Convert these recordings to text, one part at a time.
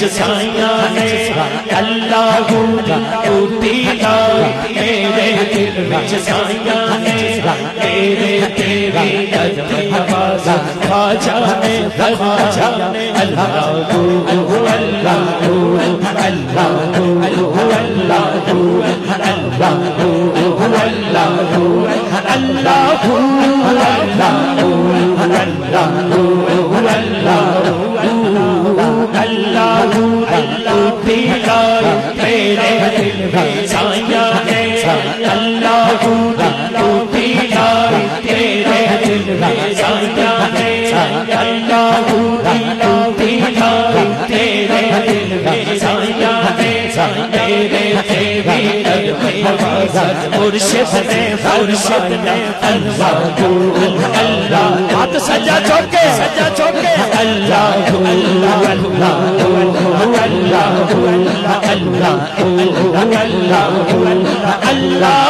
دل سائیاں نے اللہ دی بوٹی میرے دل وچ سائیاں نے میرے تیری دردی خواجہ نے خواجہ نے اللہ اللہ اللہ اللہ اللہ اللہ اللہ اللہ اللہ ہاتھ سجا چوکے سجا چوکے اللہ اللہ اللہ اللہ اللہ اللہ اللہ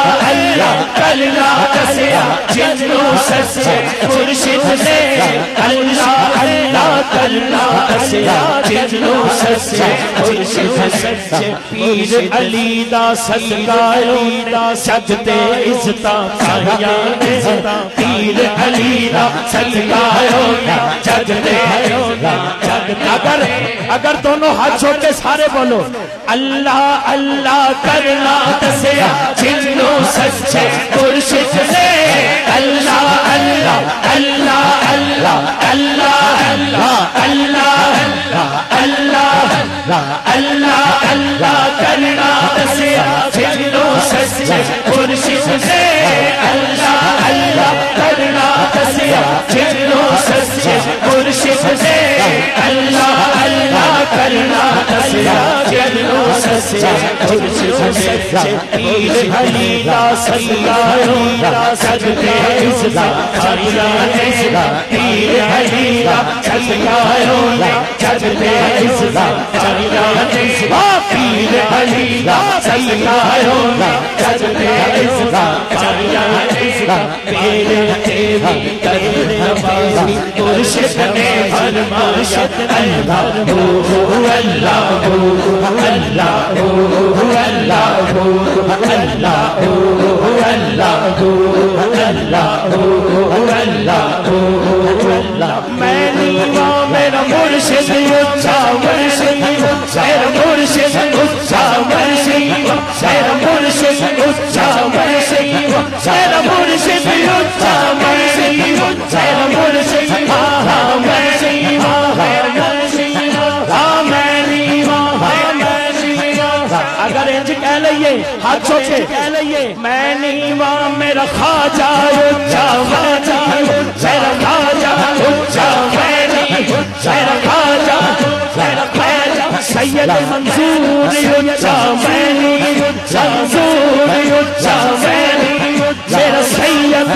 اللہ کرنا دسیا جنو سچے مرشد نے اللہ اللہ کرنا دسیا جنو سچے مرشد سچے پیر علی دا صدقائیو دا سجدے عزتاں پائیاں نے پیر علی دا صدقائیو دا سجدے اگر اگر دونوں ہاتھ چھوڑ کے سارے بولو اللہ اللہ کرنا دسیا جنو سچے مرشد نے اللہ اللہ اللہ اللہ اللہ اللہ اللہ اللہ اللہ اللہ کرنا دسیا جنو سچے مرشد نے اللہ اللہ کرنا دسیا جنو سچے مرشد نے اللہ اللہ کرنا سے بھلیلا سیاروں کا سجدے سدا بھلیلا سدا پیر بھلیلا سیاروں کا سجدے کا سجدے سدا بھلیلا سدا پیر بھلیلا سیاروں کا سجدے کا سجدے سدا بھلیلا سدا المرشد الله هو الله الله هو الله الله هو الله الله هو الله سوچے میں نے امام میں رکھا جائے جاؤں جاؤں میں میں نہیں میں رکھا جاؤں میں رکھا جاؤں سید منظور جاؤں میں نہیں منظور جاؤں میں نہیں میرا سید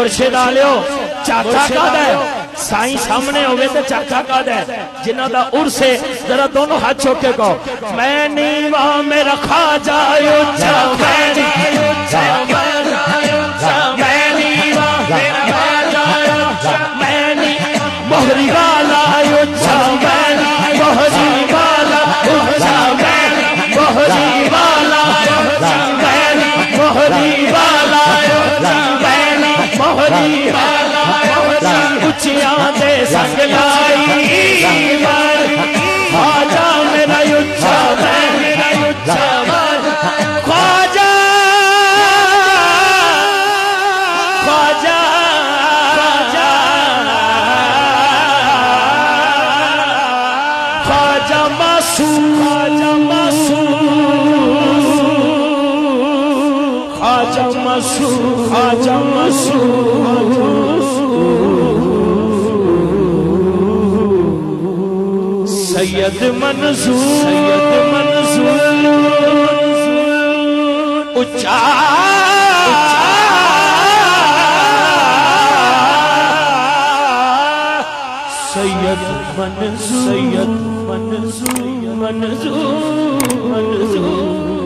مرشد آلیو چاچا کا ہے سائیں سامنے ہوئے تو چاچا کا ہے جنہ دا عرص ہے ذرا دونوں ہاتھ چھوکے کو میں نیوا میرا کھا جائیو چا میں نیوا دے سنگ لائی خواجہ میرا یو چا میں میرا یو چا خواجہ خواجہ